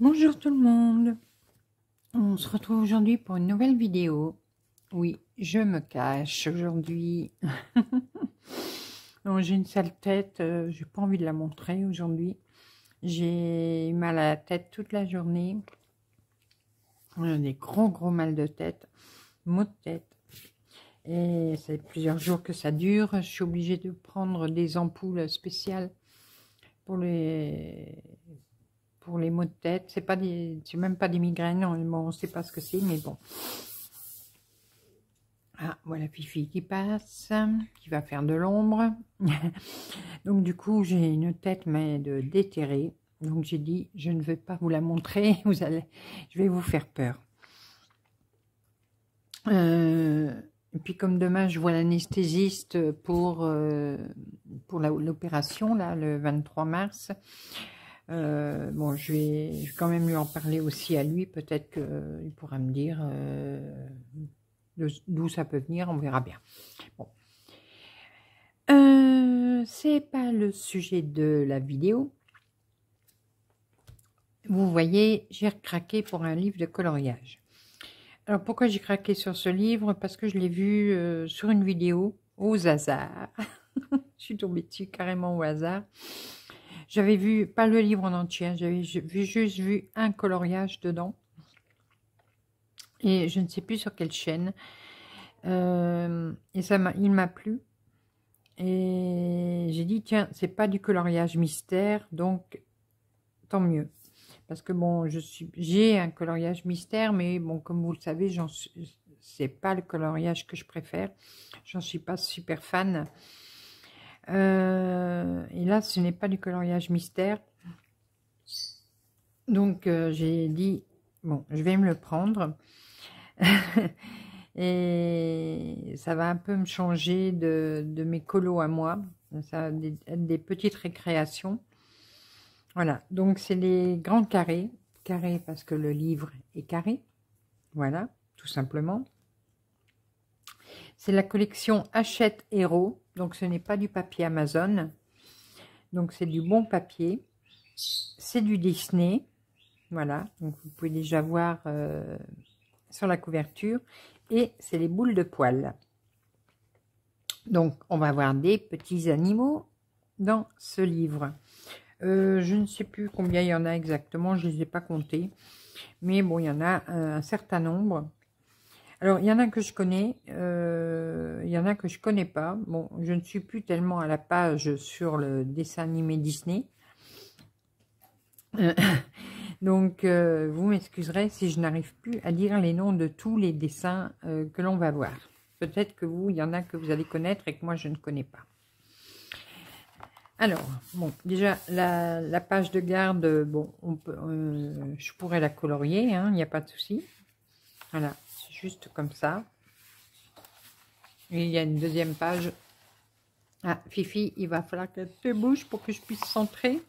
Bonjour tout le monde On se retrouve aujourd'hui pour une nouvelle vidéo. Oui, je me cache aujourd'hui. J'ai une sale tête, euh, j'ai pas envie de la montrer aujourd'hui. J'ai mal à la tête toute la journée. J'ai des gros gros mal de tête, maux de tête. Et c'est plusieurs jours que ça dure. Je suis obligée de prendre des ampoules spéciales pour les pour les maux de tête. C'est pas des, même pas des migraines. On, on sait pas ce que c'est, mais bon. Ah, voilà Fifi qui passe, qui va faire de l'ombre. Donc du coup, j'ai une tête mais de déterré. Donc j'ai dit, je ne vais pas vous la montrer. Vous allez, je vais vous faire peur. Euh, et puis comme demain, je vois l'anesthésiste pour, euh, pour l'opération, là, le 23 mars. Euh, bon, je vais, quand même lui en parler aussi à lui. Peut-être qu'il pourra me dire euh, d'où ça peut venir. On verra bien. Bon. Euh, c'est pas le sujet de la vidéo. Vous voyez, j'ai craqué pour un livre de coloriage. Alors, pourquoi j'ai craqué sur ce livre? Parce que je l'ai vu sur une vidéo au hasard. je suis tombée dessus carrément au hasard. J'avais vu, pas le livre en entier, j'avais juste vu un coloriage dedans. Et je ne sais plus sur quelle chaîne. Euh, et ça il m'a plu. Et j'ai dit, tiens, c'est pas du coloriage mystère, donc tant mieux. Parce que bon, je suis, j'ai un coloriage mystère, mais bon, comme vous le savez, j'en c'est pas le coloriage que je préfère. J'en suis pas super fan. Euh, et là, ce n'est pas du coloriage mystère. Donc, euh, j'ai dit, bon, je vais me le prendre. et ça va un peu me changer de, mes colos à moi. Ça va être des petites récréations. Voilà, donc c'est les grands carrés. Carrés parce que le livre est carré. Voilà, tout simplement. C'est la collection Hachette Héros. Donc, ce n'est pas du papier Amazon. Donc, c'est du bon papier. C'est du Disney. Voilà. Donc, vous pouvez déjà voir euh, sur la couverture. Et c'est les boules de poils. Donc, on va voir des petits animaux dans ce livre. Euh, je ne sais plus combien il y en a exactement, je ne les ai pas comptés. Mais bon, il y en a un certain nombre. Alors, il y en a que je connais, euh, il y en a que je connais pas. Bon, je ne suis plus tellement à la page sur le dessin animé Disney. Euh, donc, euh, vous m'excuserez si je n'arrive plus à dire les noms de tous les dessins que l'on va voir. Peut-être que vous, il y en a que vous allez connaître et que moi, je ne connais pas. Alors, bon, déjà, la, page de garde, bon, on peut, je pourrais la colorier, hein, il n'y a pas de souci. Voilà, juste comme ça. Il y a une deuxième page. Ah, Fifi, il va falloir qu'elle te bouge pour que je puisse centrer.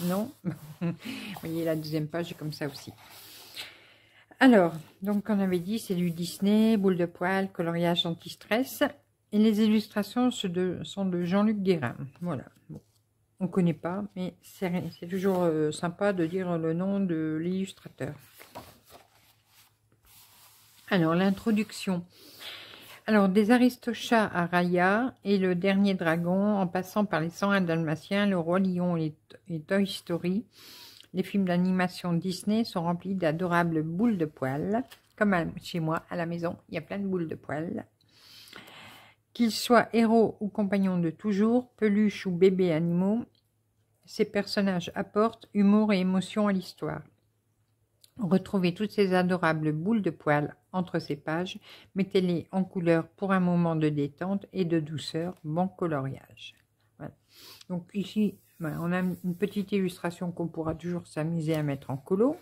Non Vous voyez, la deuxième page est comme ça aussi. Alors, donc on avait dit, c'est du Disney, boule de poil, coloriage anti-stress. Et les illustrations sont de, Jean-Luc Guérin. Voilà. On ne connaît pas, mais c'est toujours euh, sympa de dire le nom de l'illustrateur. Alors, l'introduction. Alors, des Aristochats à Raya et le dernier dragon, en passant par les 101 Dalmatiens, le Roi Lion et, Toy Story, les films d'animation Disney sont remplis d'adorables boules de poils. Comme chez moi, à la maison, il y a plein de boules de poils. Qu'ils soient héros ou compagnons de toujours, peluches ou bébés animaux, ces personnages apportent humour et émotion à l'histoire. Retrouvez toutes ces adorables boules de poils entre ces pages, mettez-les en couleur pour un moment de détente et de douceur, bon coloriage. Donc ici, ben, on a une petite illustration qu'on pourra toujours s'amuser à mettre en colo.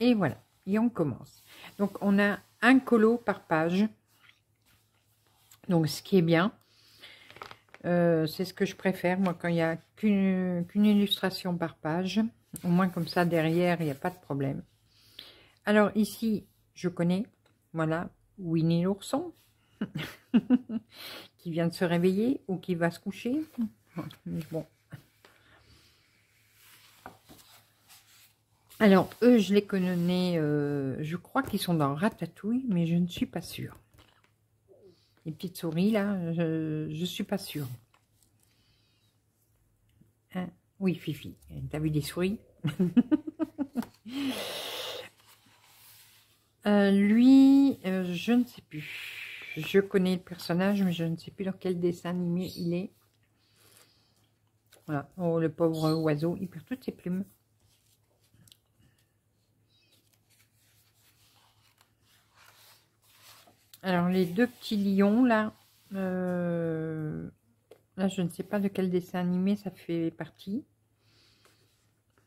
Et voilà, et on commence. Donc on a un colo par page. Donc ce qui est bien, euh, c'est ce que je préfère, moi, quand il n'y a qu'une illustration par page. Au moins, comme ça, derrière, il n'y a pas de problème. Alors, ici, je connais, voilà, Winnie l'ourson, qui vient de se réveiller ou qui va se coucher. Bon. Alors, eux, je les connais, euh, je crois qu'ils sont dans Ratatouille, mais je ne suis pas sûre. Les petites souris, là, je ne suis pas sûre. Hein? Oui, Fifi, t'as vu des souris euh, Lui, euh, je ne sais plus. Je connais le personnage, mais je ne sais plus dans quel dessin animé il est. Voilà. Oh, le pauvre oiseau, il perd toutes ses plumes. Alors, les deux petits lions, là, euh, là, je ne sais pas de quel dessin animé ça fait partie.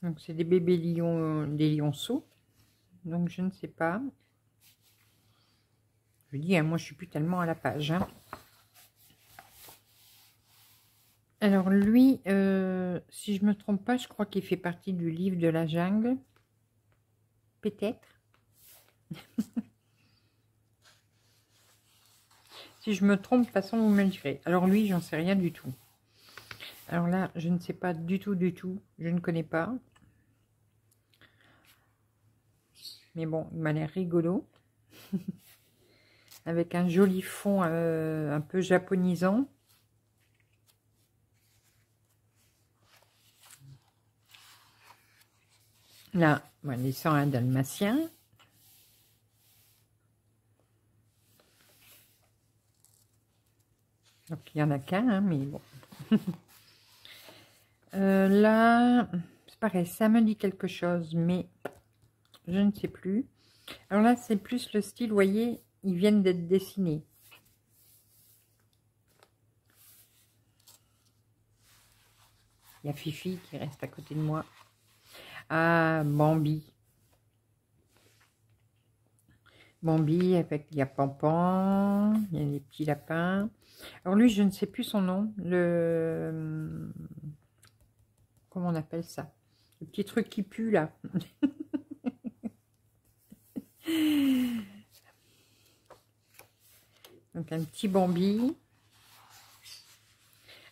Donc, c'est des bébés lions, des lionceaux. Donc, je ne sais pas. Je dis, hein, moi, je suis plus tellement à la page. Hein. Alors, lui, euh, si je me trompe pas, je crois qu'il fait partie du livre de la jungle. Peut-être. Si je me trompe, de toute façon, vous me le direz. Alors lui, j'en sais rien du tout. Alors là, je ne sais pas du tout, du tout. Je ne connais pas. Mais bon, il m'a l'air rigolo. Avec un joli fond euh, un peu japonisant. Là, voilà, les un dalmatien. Donc, il n'y en a qu'un, hein, mais bon. Euh, là, c'est pareil, ça me dit quelque chose, mais je ne sais plus. Alors là, c'est plus le style, vous voyez, ils viennent d'être dessinés. Il y a Fifi qui reste à côté de moi. Ah, Bambi. Bambi avec, il y a Pampan, il y a les petits lapins. Alors lui, je ne sais plus son nom. Le... Comment on appelle ça? Le petit truc qui pue là. Donc un petit Bambi.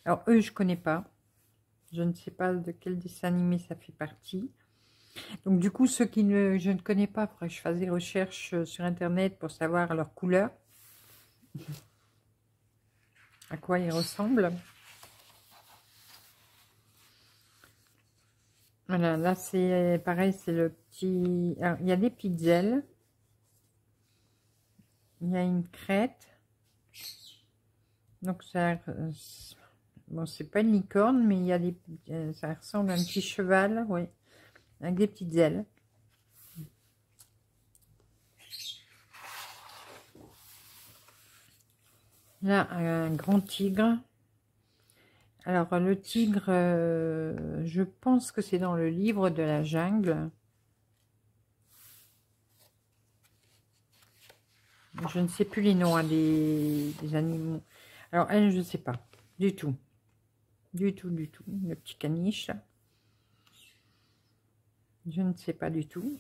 Alors eux, je connais pas. Je ne sais pas de quel dessin animé ça fait partie. Donc du coup, ceux qui ne, je ne connais pas, après je fasse des recherches euh, sur internet pour savoir leur couleur. à quoi ils ressemblent. Voilà, là c'est pareil, c'est le petit... il y a des petites. Il y a une crête. Donc ça... Bon, c'est pas une licorne, mais il y a des... Ça ressemble à un petit cheval, oui avec des petites ailes. Là, un grand tigre. Alors, le tigre, euh, je pense que c'est dans le livre de la jungle. Je ne sais plus les noms hein, des, animaux. Alors, elle, je ne sais pas. Du tout. Du tout, du tout. Le petit caniche. Je ne sais pas du tout.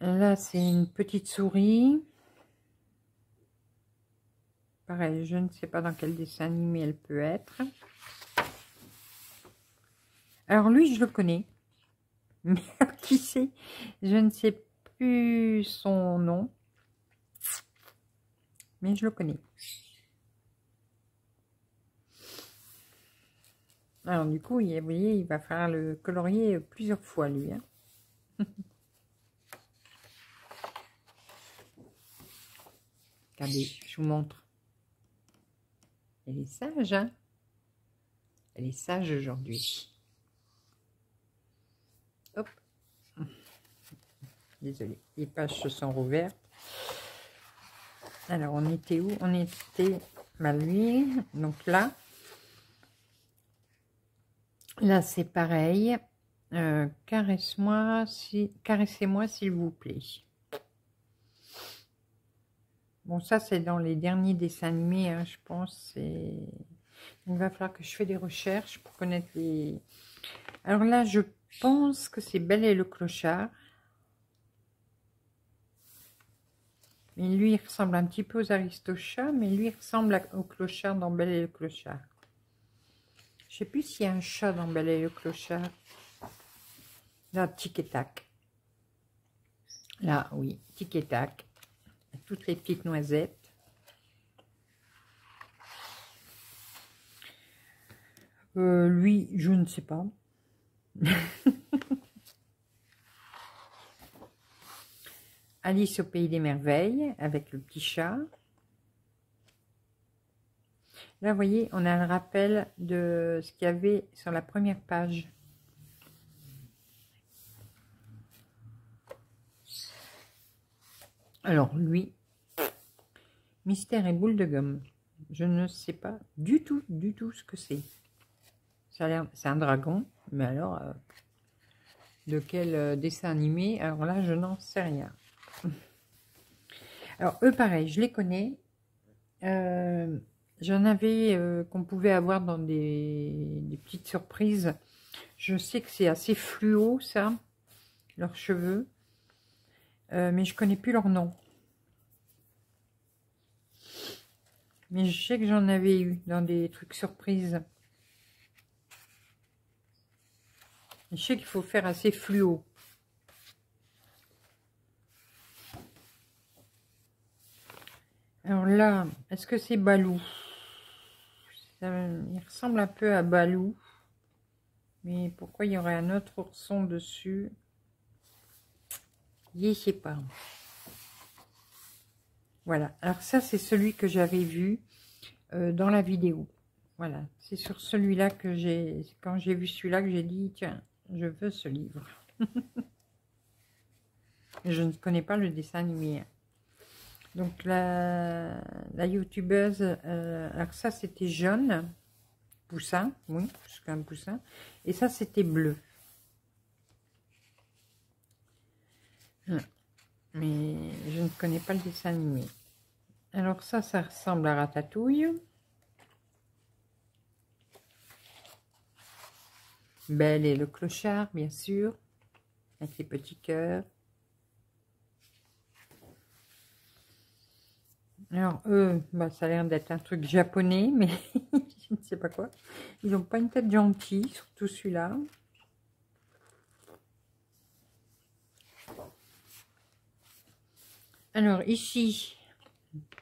Là, c'est une petite souris. Pareil, je ne sais pas dans quel dessin animé elle peut être. Alors lui, je le connais. Mais qui c'est Je ne sais plus son nom. Mais je le connais. Alors du coup, vous voyez, il va faire le colorier plusieurs fois lui. Hein. Regardez, je vous montre. Elle est sage, hein Elle est sage aujourd'hui. Hop. Désolée, les pages se sont rouvertes. Alors, on était où? On était mal lui. Donc là, Là, c'est pareil. Euh, caresse-moi, caressez-moi s'il vous plaît. Bon, ça, c'est dans les derniers dessins animés, hein, je pense. Il va falloir que je fasse des recherches pour connaître les... Alors là, je pense que c'est Belle et le clochard. Mais lui, ressemble un petit peu aux aristochats, mais lui, ressemble au clochard dans Belle et le clochard. Je sais plus s'il y a un chat dans Belle et le clochard. Là, tic et tac. Là, oui, tic et tac. Toutes les petites noisettes. Euh, lui, je ne sais pas. Alice au pays des merveilles avec le petit chat. Là, vous voyez, on a le rappel de ce qu'il y avait sur la première page. Alors, lui, mystère et boule de gomme. Je ne sais pas du tout, du tout ce que c'est. C'est un dragon, mais alors, euh, de quel euh, dessin animé? Alors là, je n'en sais rien. Alors, eux, pareil, je les connais. Euh, j'en avais qu'on pouvait avoir dans des, petites surprises. Je sais que c'est assez fluo, ça, leurs cheveux. mais je connais plus leur nom. Mais je sais que j'en avais eu dans des trucs surprises. Je sais qu'il faut faire assez fluo. Alors là, est-ce que c'est Balou? Il ressemble un peu à Balou. Mais pourquoi il y aurait un autre ourson dessus? Je sais pas. Voilà. Alors ça, c'est celui que j'avais vu euh, dans la vidéo. Voilà. C'est sur celui-là que j'ai... Quand j'ai vu celui-là que j'ai dit, tiens, je veux ce livre. je ne connais pas le dessin animé. Donc la, la youtubeuse, euh, alors ça c'était jaune, poussin, oui, c'est un poussin, et ça c'était bleu. Mais je ne connais pas le dessin animé. Alors ça, ça ressemble à Ratatouille. Belle et le clochard, bien sûr, avec les petits cœurs. Alors, eux, bah, ça a l'air d'être un truc japonais, mais je ne sais pas quoi. Ils n'ont pas une tête gentille, surtout celui-là. Alors, ici,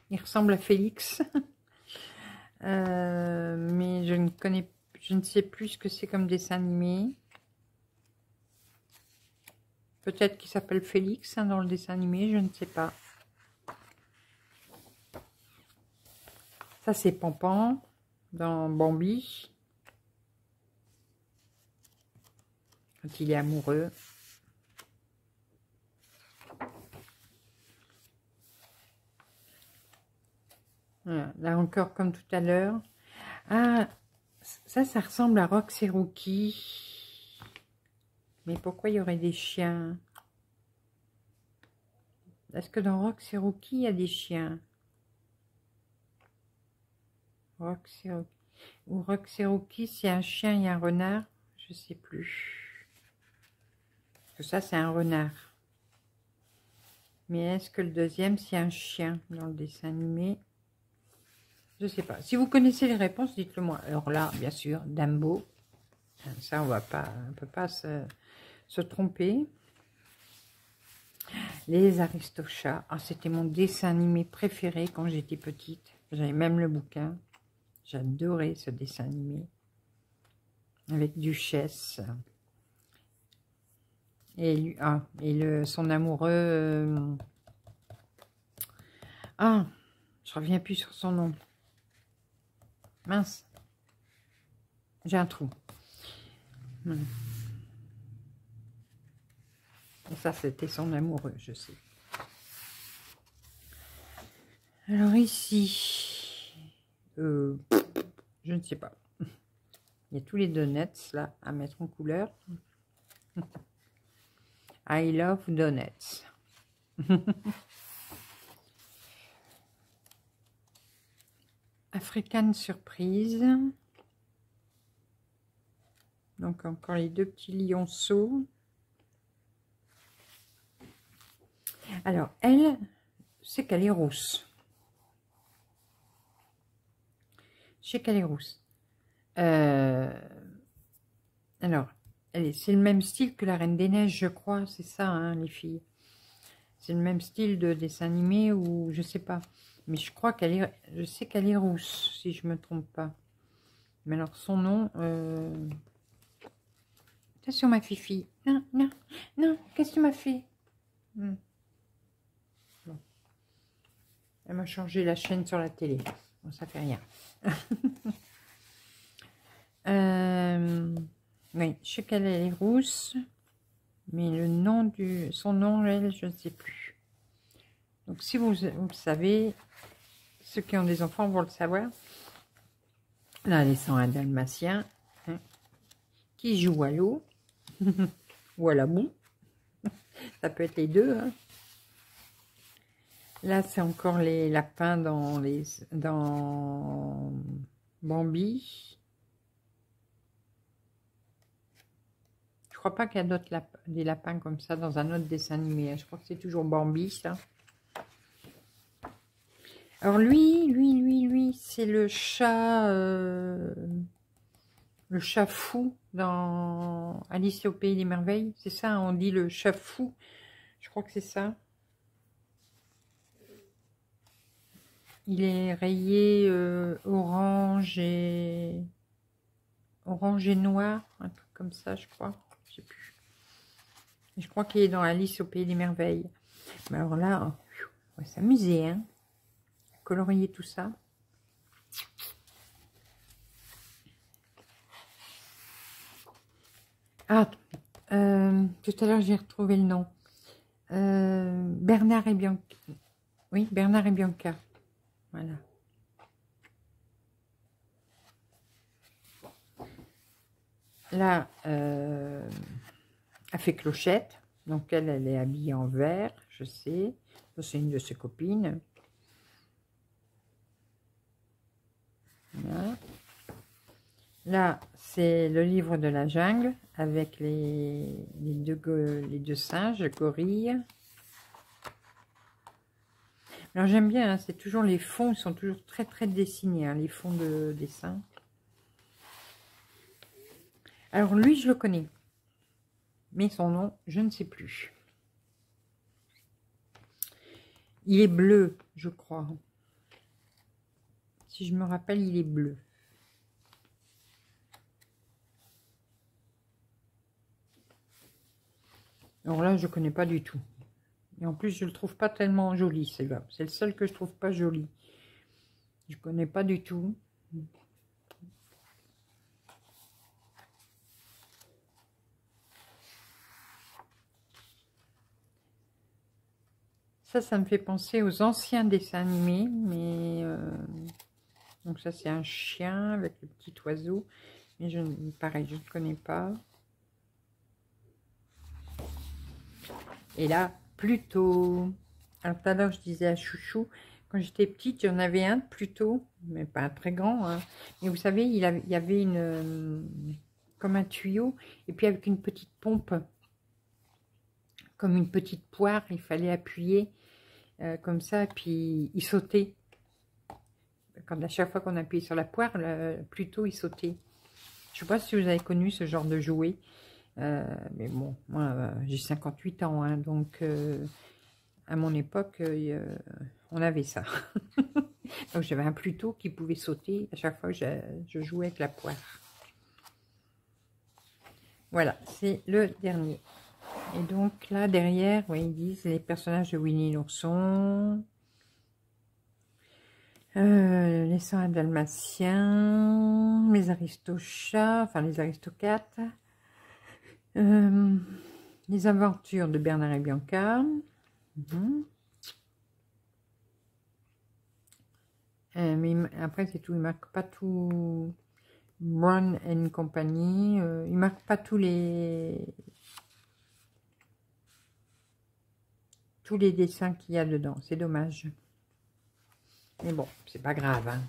il ressemble à Félix. Euh, mais je ne connais je ne sais plus ce que c'est comme dessin animé. Peut-être qu'il s'appelle Félix hein, dans le dessin animé, je ne sais pas. Ça, c'est Pampan dans Bambi. Quand il est amoureux. là encore, comme tout à l'heure. Ah, ça, ça ressemble à Rox et Rookie. Mais pourquoi il y aurait des chiens? Est-ce que dans Rox et Rookie, il y a des chiens? Rox. Ou Rox et Rookie, c'est un chien et un renard Je sais plus. Parce ça, c'est un renard. Mais est-ce que le deuxième, c'est un chien dans le dessin animé? Je sais pas. Si vous connaissez les réponses, dites-le moi. Alors là, bien sûr, Dumbo. Ça, on va pas, on peut pas se, tromper. Les Aristochats. Ah, C'était mon dessin animé préféré quand j'étais petite. J'avais même le bouquin. J'adorais ce dessin animé. Avec Duchesse. Et, ah, et le, son amoureux... Euh, ah, je reviens plus sur son nom. Mince. J'ai un trou. ça, c'était son amoureux, je sais. Alors ici, euh, je ne sais pas. Il y a tous les donuts là à mettre en couleur. I love donuts. African Surprise. Donc encore les deux petits lionceaux. Alors, elle, sais qu'elle est rousse. Je sais qu'elle est rousse. Euh, alors, c'est le même style que la Reine des Neiges, je crois. C'est ça, hein, les filles. C'est le même style de dessin animé ou je sais pas. Mais je crois qu'elle est... Je sais qu'elle est rousse, si je me trompe pas. Mais alors, son nom... Euh... Attention, ma fifi. Non, non, non. Qu'est-ce que tu m'as fait? Hmm. Elle m'a changé la chaîne sur la télé. Ça fait rien. Euh, oui, je sais qu'elle est rousse. Mais le nom du... Son nom, elle, je ne sais plus. Donc, si vous, savez, ceux qui ont des enfants vont le savoir. Là, elle est un dalmatien. Hein, qui joue à l'eau. ou à la boue. Ça peut être les deux. Hein. Là, c'est encore les lapins dans les dans Bambi. Je crois pas qu'il y a d'autres lapins, des lapins comme ça dans un autre dessin animé. Hein. Je crois que c'est toujours Bambi, ça. Alors lui, lui, lui, lui, c'est le chat, euh, le chat fou dans Alice au Pays des Merveilles. C'est ça, on dit le chat fou. Je crois que c'est ça. Il est rayé euh, orange et orange et noir, un truc comme ça, je crois. Je sais plus. Je crois qu'il est dans Alice au Pays des Merveilles. Mais alors là, on va s'amuser, hein. Colorier tout ça. Ah, euh, tout à l'heure, j'ai retrouvé le nom. Euh, Bernard et Bianca. Oui, Bernard et Bianca. Voilà. Là, euh, fait clochette. Donc, elle, elle est habillée en vert, je sais. C'est une de ses copines. Là, c'est le livre de la jungle avec les, deux, les deux singes, gorilles. Alors j'aime bien, hein, c'est toujours les fonds, ils sont toujours très très dessinés, hein, les fonds de dessin. Alors lui, je le connais. Mais son nom, je ne sais plus. Il est bleu, je crois. Si je me rappelle, il est bleu. Alors là, je ne connais pas du tout. Et en plus, je le trouve pas tellement joli, c'est là. C'est le seul que je trouve pas joli. Je connais pas du tout. Ça, ça me fait penser aux anciens dessins animés, mais... Euh, donc ça, c'est un chien avec le petit oiseau. Mais je, pareil, je ne connais pas. Et là, Plutôt. Alors tout à l'heure, je disais à Chouchou, quand j'étais petite, j'en avais un plutôt, mais pas très grand. Hein. Mais vous savez, il, y avait une euh, comme un tuyau, et puis avec une petite pompe, comme une petite poire, il fallait appuyer euh, comme ça, puis il sautait. Quand à chaque fois qu'on appuyait sur la poire, plutôt il sautait. Je ne sais pas si vous avez connu ce genre de jouet. Euh, mais bon, moi, euh, j'ai 58 ans, hein, donc euh, à mon époque, on avait ça. donc j'avais un pluto qui pouvait sauter à chaque fois que je, jouais avec la poire. Voilà, c'est le dernier. Et donc là, derrière, ils disent les personnages de Winnie l'ourson, les saints dalmatiens, les aristochats, enfin les aristocates, euh, les aventures de Bernard et Bianca. Mhm. Euh, après, c'est tout. Il marque pas tout. Brown and Company. Euh, il marque pas tous les. Tous les dessins qu'il y a dedans. C'est dommage. Mais bon, c'est pas grave. Hein.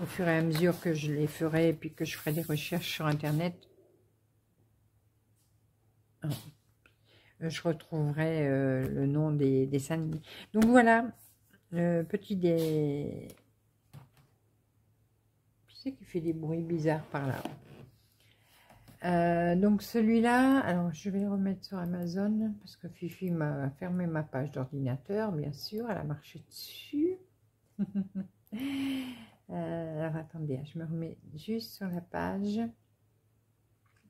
Au fur et à mesure que je les ferai et que je ferai des recherches sur Internet, je retrouverai le nom des dessins Donc voilà, petit des... Qui c'est qui fait des bruits bizarres par là? Euh, donc celui-là, alors je vais le remettre sur Amazon parce que Fifi m'a fermé ma page d'ordinateur, bien sûr, elle a marché dessus. Euh, alors attendez, je me remets juste sur la page.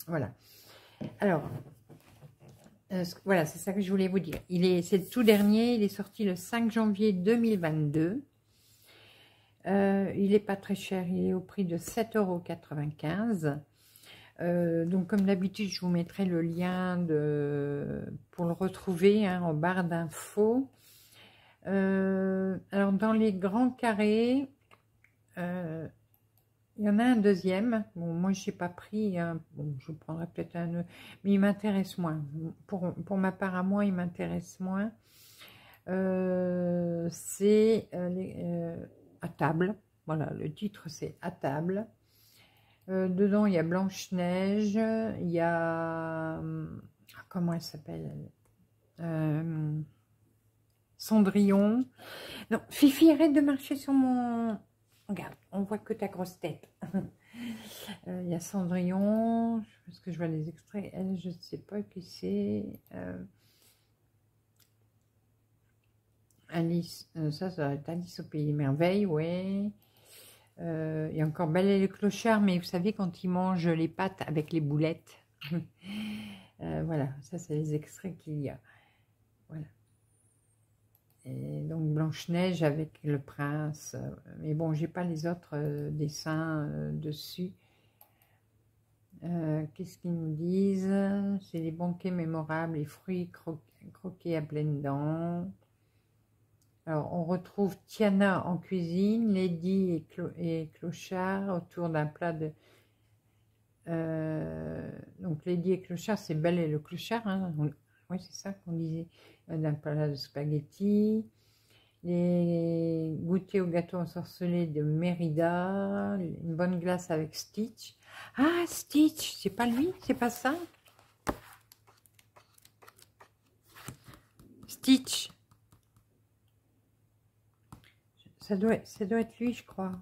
Voilà. Alors, euh, voilà, c'est ça que je voulais vous dire. Il est, c'est le tout dernier, il est sorti le 5 janvier 2022. il n'est pas très cher, il est au prix de 7,95 euros. Euh, donc comme d'habitude, je vous mettrai le lien de, pour le retrouver hein, en barre d'infos. Euh, alors dans les grands carrés, euh, il y en a un deuxième. Bon, moi je n'ai pas pris, bon, je prendrai peut-être un, mais il m'intéresse moins. Pour, pour, ma part à moi, il m'intéresse moins. c'est à table. Voilà, le titre c'est à table. Euh, dedans, il y a Blanche-Neige, il y a... Comment elle s'appelle euh, Cendrillon. Non, Fifi, arrête de marcher sur mon... Regarde, on voit que ta grosse tête. Euh, il y a Cendrillon, parce que je vois les extraits? Elle, je ne sais pas qui c'est. Alice, ça, ça va être Alice au Pays des Merveilles, ouais. Euh, il y a encore Ballet le clochard, mais vous savez, quand il mange les pâtes avec les boulettes. Euh, voilà, ça, c'est les extraits qu'il y a. Voilà. Donc, Blanche-Neige avec le prince. Mais bon, j'ai pas les autres euh, dessins dessus. Qu'est-ce qu'ils nous disent? C'est les banquets mémorables, les fruits croqués à pleines dents. Alors, on retrouve Tiana en cuisine, Lady et, Clochard autour d'un plat de... Euh, donc, Lady et Clochard, c'est Belle et le Clochard. Hein. Oui, c'est ça qu'on disait. Euh, d'un plat de spaghettis. Les goûters au gâteau ensorcelé de Mérida. Une bonne glace avec Stitch. Ah, Stitch, c'est pas lui, c'est pas ça? Stitch. Ça doit, être lui, je crois.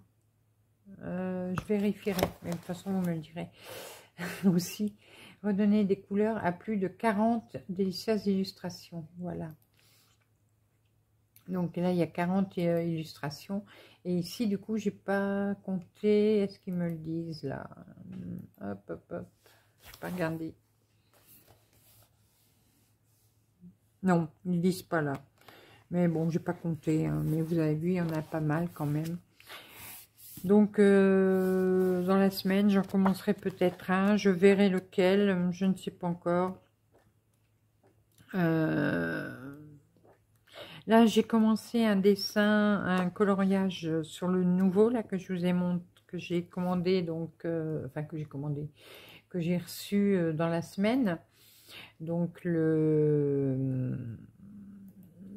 Euh, je vérifierai, mais de toute façon, vous me le direz aussi. Redonner des couleurs à plus de 40 délicieuses illustrations. Voilà. Donc là, il y a 40 euh, illustrations. Et ici, du coup, j'ai pas compté. Est-ce qu'ils me le disent là? Hop, hop, hop. Je pas regardé. Non, ils ne disent pas là. Mais bon, j'ai pas compté. Hein. mais vous avez vu, il y en a pas mal quand même. Donc, euh, dans la semaine, j'en commencerai peut-être un. Je verrai lequel. Je ne sais pas encore. Euh, là, j'ai commencé un dessin, un coloriage sur le nouveau, là, que je vous ai montré, que j'ai commandé, donc, euh, enfin, que j'ai commandé, que j'ai reçu dans la semaine. Donc, le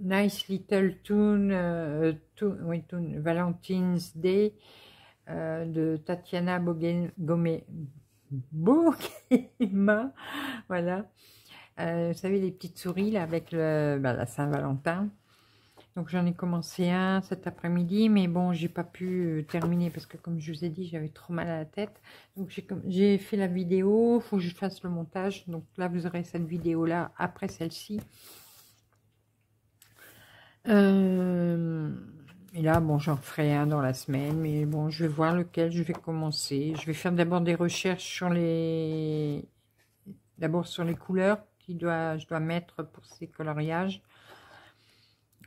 Nice Little Tune, euh, Valentine's Day euh, de Tatiana Bogema. voilà. Euh, vous savez, les petites souris là, avec le, bah, la Saint-Valentin. Donc j'en ai commencé un cet après-midi, mais bon, j'ai pas pu terminer parce que comme je vous ai dit, j'avais trop mal à la tête. Donc j'ai fait la vidéo, faut que je fasse le montage. Donc là, vous aurez cette vidéo là après celle-ci. Euh, et là, bon, j'en ferai un dans la semaine, mais bon, je vais voir lequel je vais commencer. Je vais faire d'abord des recherches sur les... D'abord sur les couleurs que je dois mettre pour ces coloriages.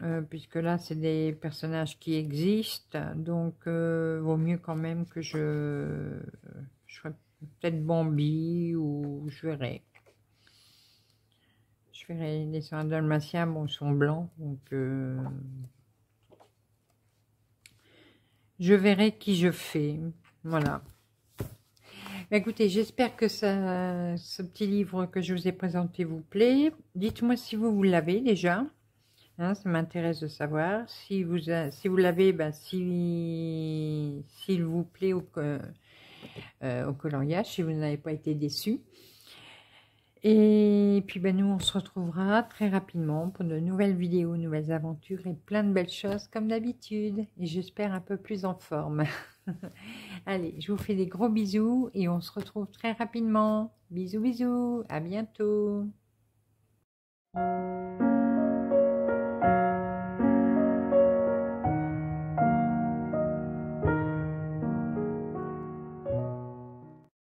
Euh, puisque là, c'est des personnages qui existent. Donc, euh, vaut mieux quand même que je... Je ferai peut-être Bambi ou je verrai je verrai les soins dalmatiens, bon, ils sont blancs, donc euh, je verrai qui je fais. Voilà. Bah, écoutez, j'espère que ce petit livre que je vous ai présenté vous plaît. Dites-moi si vous, l'avez déjà. Hein, ça m'intéresse de savoir. Si vous, si vous l'avez, ben, s'il vous plaît au, euh, au coloriage, si vous n'avez pas été déçu. Et puis ben, nous, on se retrouvera très rapidement pour de nouvelles vidéos, nouvelles aventures et plein de belles choses comme d'habitude. Et j'espère un peu plus en forme. Allez, je vous fais des gros bisous et on se retrouve très rapidement. Bisous, bisous, à bientôt.